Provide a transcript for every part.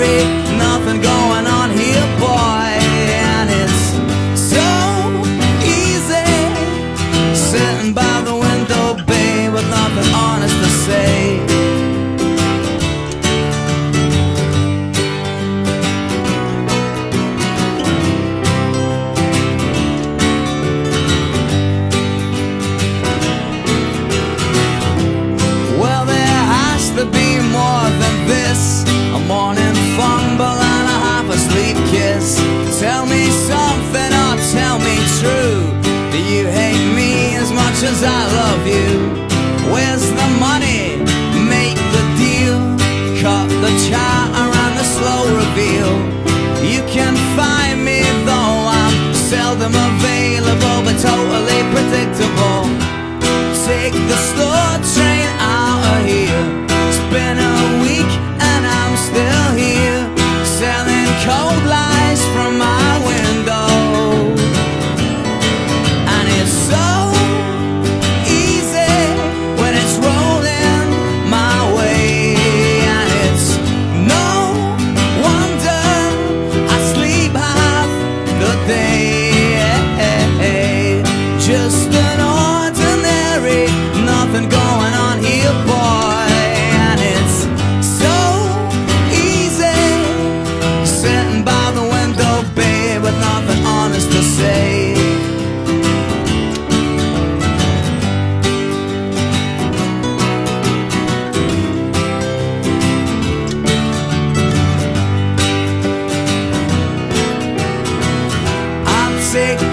carry cause I love you. Where's the money? Make the deal. Cut the charter and the slow reveal. You can find me though I'm seldom available but totally predictable. Take the slow train out of here. It's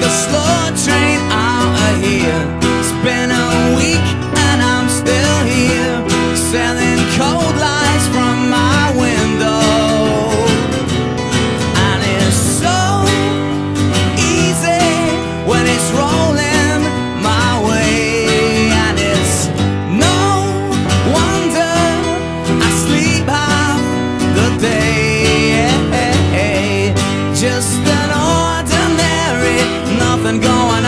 The slow train out of here. It's been a week and I'm still here Selling cold lights from my window. And it's so easy when it's rolling my way. And it's no wonder I sleep half the day. Just something going